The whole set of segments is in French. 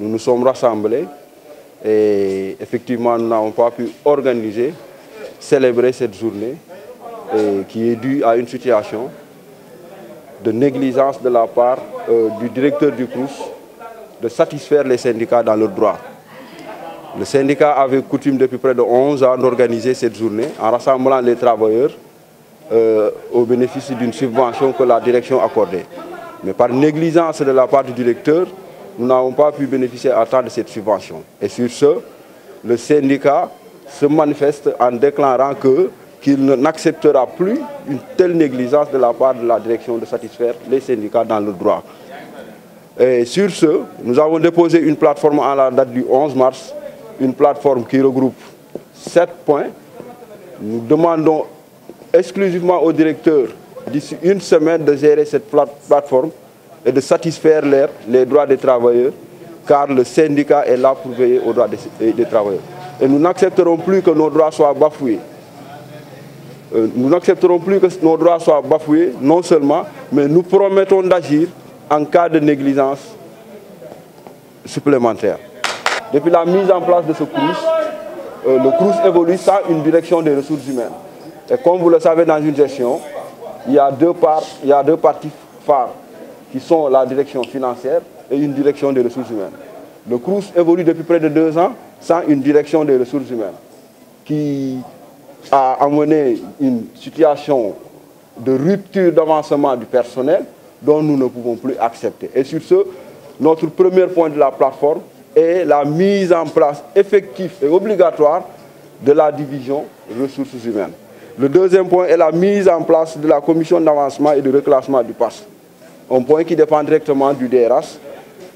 nous nous sommes rassemblés et effectivement nous n'avons pas pu organiser, célébrer cette journée qui est due à une situation de négligence de la part euh, du directeur du CRUS de satisfaire les syndicats dans leurs droits. Le syndicat avait coutume depuis près de 11 ans d'organiser cette journée en rassemblant les travailleurs euh, au bénéfice d'une subvention que la direction accordait. Mais par négligence de la part du directeur, nous n'avons pas pu bénéficier à temps de cette subvention. Et sur ce, le syndicat se manifeste en déclarant qu'il n'acceptera plus une telle négligence de la part de la direction de satisfaire les syndicats dans le droit. Et sur ce, nous avons déposé une plateforme à la date du 11 mars, une plateforme qui regroupe sept points. Nous demandons exclusivement au directeur d'ici une semaine de gérer cette plateforme et de satisfaire les droits des travailleurs, car le syndicat est là pour veiller aux droits des, travailleurs. Et nous n'accepterons plus que nos droits soient bafoués. Euh, nous n'accepterons plus que nos droits soient bafoués, non seulement, mais nous promettons d'agir en cas de négligence supplémentaire. Depuis la mise en place de ce CRUS, euh, le CRUS évolue sans une direction des ressources humaines. Et comme vous le savez dans une gestion, il y a deux, parts, il y a deux parties phares qui sont la direction financière et une direction des ressources humaines. Le CRUS évolue depuis près de deux ans sans une direction des ressources humaines qui a amené une situation de rupture d'avancement du personnel dont nous ne pouvons plus accepter. Et sur ce, notre premier point de la plateforme est la mise en place effective et obligatoire de la division ressources humaines. Le deuxième point est la mise en place de la commission d'avancement et de reclassement du PAS. Un point qui dépend directement du DRS.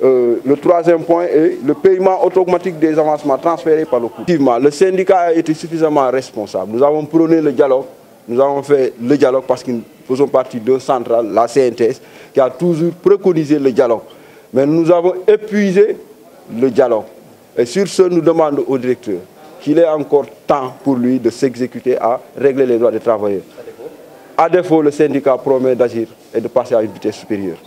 Euh, le troisième point est le paiement automatique des avancements transférés par le coup. Le syndicat a été suffisamment responsable. Nous avons prôné le dialogue. Nous avons fait le dialogue parce que nous faisons partie d'un central, la CNTS, qui a toujours préconisé le dialogue. Mais nous avons épuisé le dialogue. Et sur ce, nous demandons au directeur qu'il est encore temps pour lui de s'exécuter à régler les droits des travailleurs. À défaut, le syndicat promet d'agir et de passer à une vitesse supérieure.